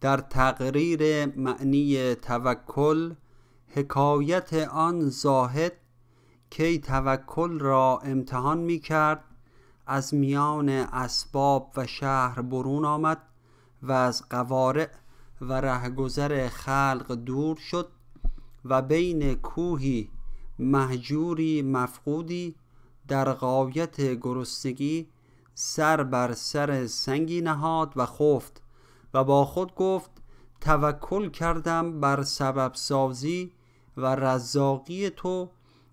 در تقریر معنی توکل حکایت آن زاهد کی توکل را امتحان می کرد از میان اسباب و شهر برون آمد و از قوارع و رهگذر خلق دور شد و بین کوهی مهجوری مفقودی در غایت گرسنگی سر بر سر سنگی نهاد و خفت. و با خود گفت توکل کردم بر سبب سازی و رزاقی تو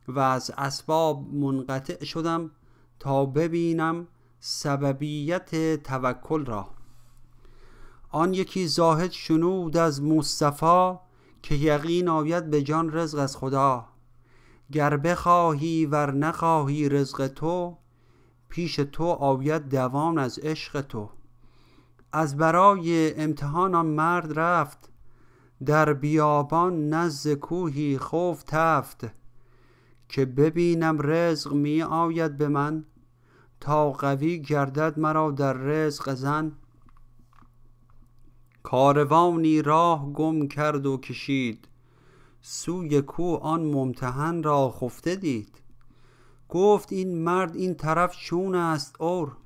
و از اسباب منقطع شدم تا ببینم سببیت توکل را. آن یکی زاهد شنود از مصطفی که یقین آید به جان رزق از خدا. گر بخواهی ور نخواهی رزق تو پیش تو آید دوام از عشق تو. از برای امتحان آن مرد رفت در بیابان نزد کوهی خوف تفت. که ببینم رزق می آید به من تا قوی گردد مرا در رزق زن. کاروانی راه گم کرد و کشید سوی کو آن ممتحن را خفته دید. گفت این مرد این طرف چون است اور؟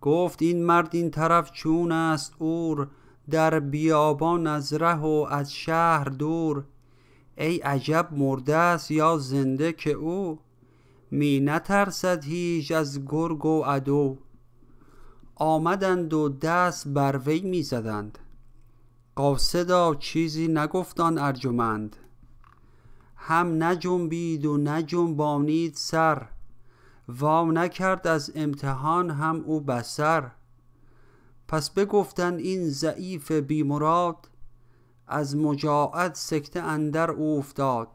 گفت این مرد این طرف چون است اور در بیابان از ره و از شهر دور. ای عجب مرده است یا زنده که او؟ می نترسد هیچ از گرگ و عدو. آمدند و دست بر وی می زدند. قاصدا چیزی نگفتان ارجمند. هم نجنبید و نجنبانید سر. وا نکرد از امتحان هم او بسر. پس بگفتند این ضعیف بیمراد از مجاعت سکته اندر افتاد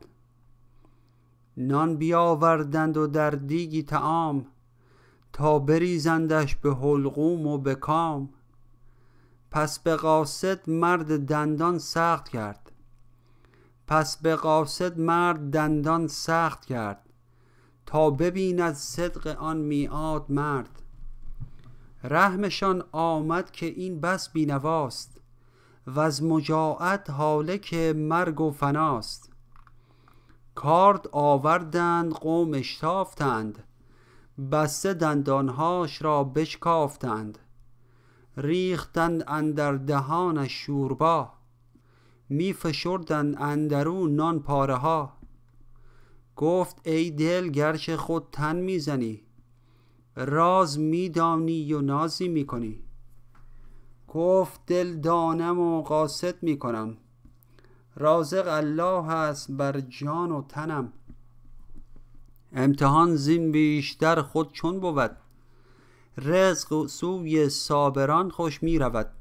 نان بیاوردند و در دیگی تعام تا بریزندش به حلقوم و به کام. پس به قاصد مرد دندان سخت کرد. پس به قاصد مرد دندان سخت کرد. تا ببیند صدق آن میعاد مرد. رحمشان آمد که این بس بینواست و از مجاعت حاله که مرگ و فناست. کارد آوردند قوم اشتافتند بسته دندانهاش را بشکافتند. ریختند اندر دهانش شوربا می اندرو نان پاره ها گفت ای دل گرچه خود تن می‌زنی راز میدانی و نازی می‌کنی. گفت دل دانم و قاصد می‌کنم. رازق الله است بر جان و تنم. امتحان زین بیشتر خود چون بود. رزق سوی صابران خوش می رود